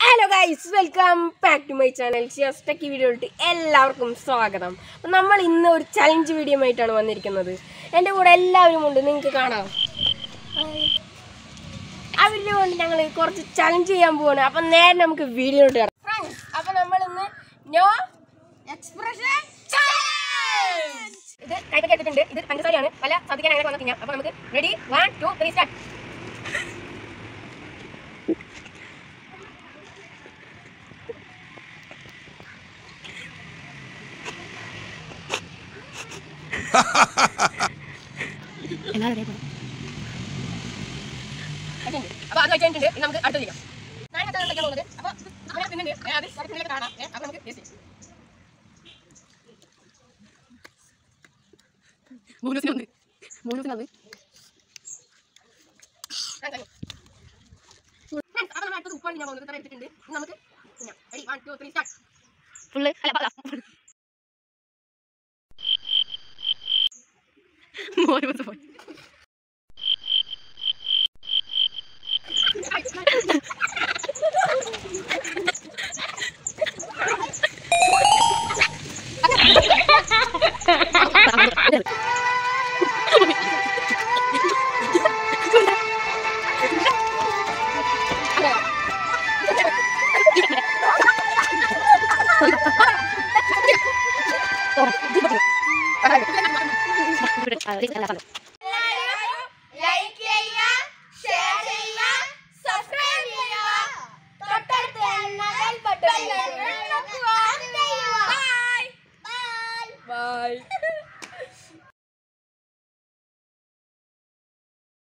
Hello guys welcome back to my channel techie വീഡിയോയിട്ട് എല്ലാവർക്കും സ്വാഗതം. അപ്പം നമ്മൾ ഇന്ന് ഒരു ചലഞ്ച് വീഡിയോ ആയിട്ടാണ് വന്നിരിക്കുന്നത്. എന്റെ കൂടെ എല്ലാവരും ഉണ്ട് നിങ്ങൾക്ക് കാണാം. അവരുടെ കൊണ്ട് ഞങ്ങൾ കുറച്ച് ചലഞ്ച് ചെയ്യാൻ പോവാണ്. അപ്പം നേരെ നമുക്ക് വീഡിയോ ഇട്ട് കാണാം ഫ്രണ്ട്സ് അപ്പം നമ്മൾ ഇന്ന് നോ എക്സ്പ്രഷൻ ഇത് കൈപ്പൊക്കെ എടുത്തിട്ടുണ്ട് ഇത് പഞ്ചസാരയാണ് അപ്പൊ അത് കഴിച്ചിട്ടുണ്ട് ഇനി നമുക്ക് അടുത്ത് ചെയ്യാം. ഞാൻ അടുത്ത പോകുന്നത് അപ്പൊ അങ്ങനെ തിന്നുണ്ട് അത് അടുത്ത കാണാം. അപ്പൊ നമുക്ക് ടേസ്റ്റ് ചെയ്യാം. മൂന്നൂസിനുണ്ട് മൂന്നൂസിനത് അപ്പൊ നമ്മൾ അടുത്തത് ഉപ്പാണ് ഞാൻ പോകുന്നത് എടുത്തിട്ടുണ്ട്. നമുക്ക് തിന്നാം റെഡി 終わります終わ Ah.